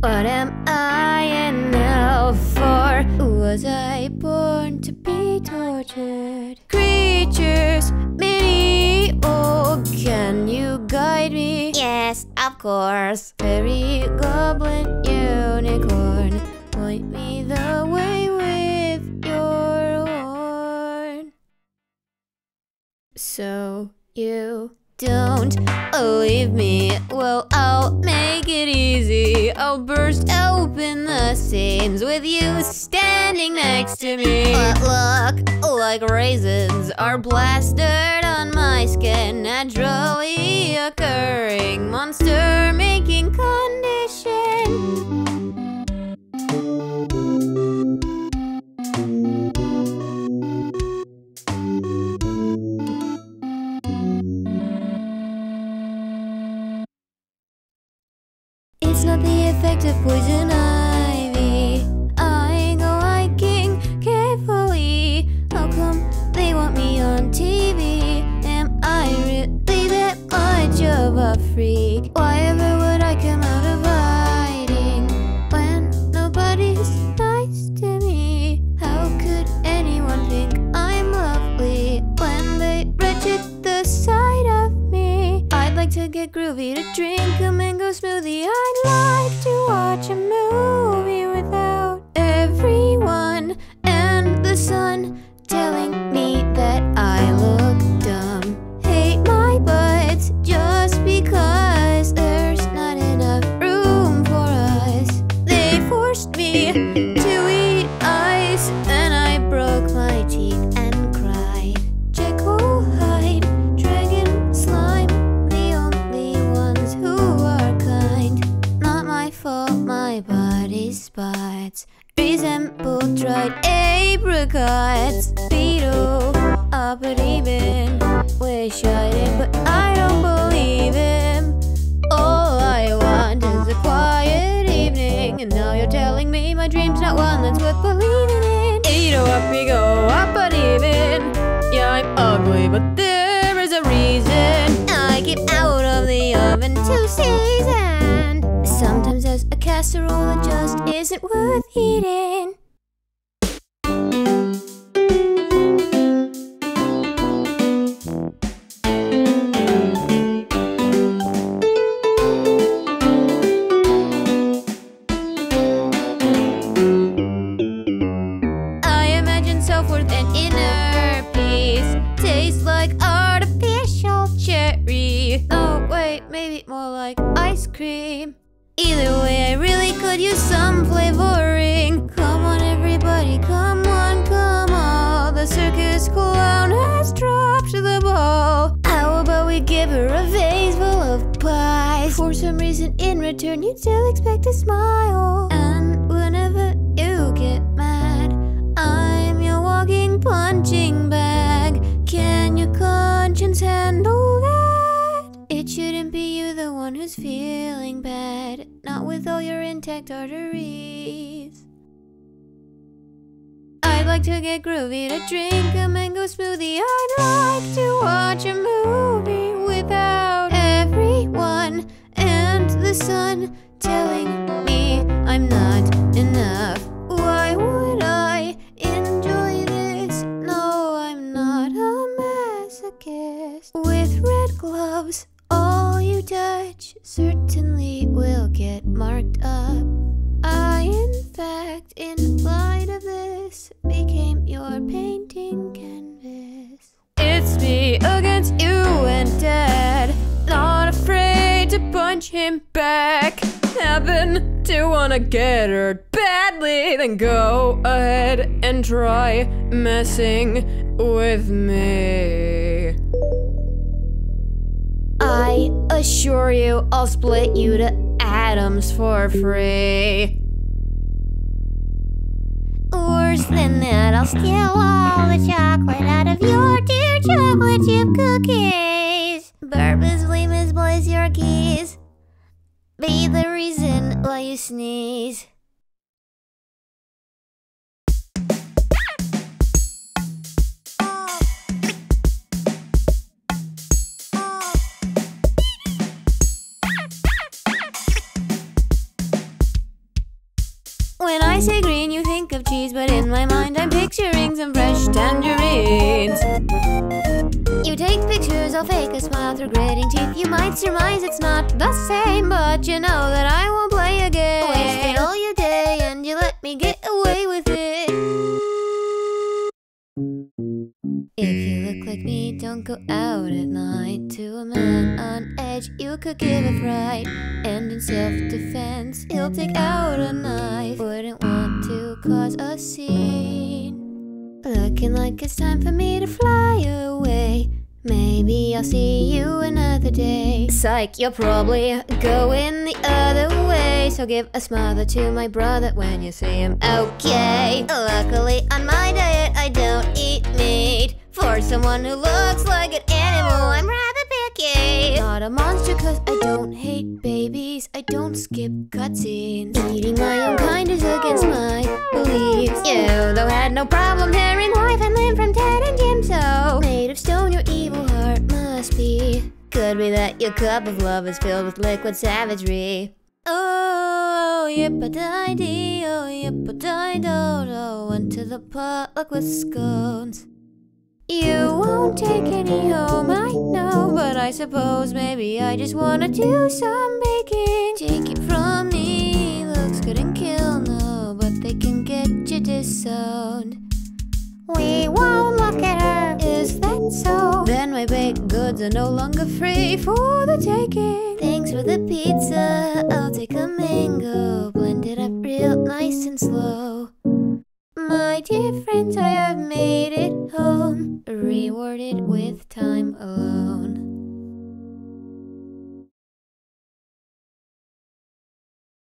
What am I in hell for? Was I born to be tortured? Creatures, many, oh, can you guide me? Yes, of course. Fairy, goblin, unicorn, point me the way with your horn. So you don't leave me. Well, I'll make it easy. I'll burst open the seams with you standing next to me. But look, Like raisins are plastered on my skin, naturally occurring monster making condition. It's not the effect of poison ivy. I go hiking carefully. How come they want me on TV? Am I really that much of a freak? Why to get groovy to drink a mango smoothie. I'd like to watch a movie without everyone and the sun spots resemble dried apricots. Beetle, uppity bin, wish I did, but I don't believe him. All I want is a quiet evening, and now you're telling me my dream's not one that's worth believing in. Know, up we go, up and even. Yeah, I'm ugly, but there is a reason. I keep out of the oven to season. Casserole that just isn't worth eating. I imagine self-worth and inner peace Tastes like artificial cherry Oh wait, maybe more like ice cream could use some flavoring. Come on everybody, come on, come on. The circus clown has dropped the ball. How about we give her a vase full of pies? For some reason in return you'd still expect a smile. And whenever you get mad I'm your walking punching you the one who's feeling bad, not with all your intact arteries. I'd like to get groovy to drink a mango smoothie. I'd like to watch a movie touch certainly will get marked up. I, in fact, in light of this, became your painting canvas. It's me against you and Dad. Not afraid to punch him back. Happen to wanna get hurt badly, then go ahead and try messing with me. I assure you, I'll split you to atoms for free. Worse than that, I'll steal all the chocolate out of your dear chocolate chip cookies. Purposely misplace your keys. Be the reason why you sneeze. When I say green, you think of cheese, but in my mind, I'm picturing some fresh tangerines. You take pictures, I'll fake a smile through gritting teeth. You might surmise it's not the same, but you know that could give a fright. And in self defense, he'll take out a knife. Wouldn't want to cause a scene. Looking like it's time for me to fly away. Maybe I'll see you another day. Psych, you're probably going the other way. So give a smother to my brother when you see him. Okay. Luckily, on my diet, I don't eat meat. For someone who looks like Not a monster cause I don't hate babies. I don't skip cutscenes. Eating my own kind is against my beliefs. You though had no problem hearing life and limb from Ted and Jim So made of stone your evil heart must be. Could be that your cup of love is filled with liquid savagery. Oh, yip-a-di-dee, oh, yip-a-di-do-do Went to the potluck with scones. You won't take any home, I know, but I suppose maybe I just wanna do some baking. Take it from me, looks good and kill, no, but they can get you disowned. We won't look at her, is that so? Then my baked goods are no longer free for the taking. Thanks for the pizza, I'll take a mango, blend it up real nice and slow. My dear friends, I have made it home, rewarded with time alone.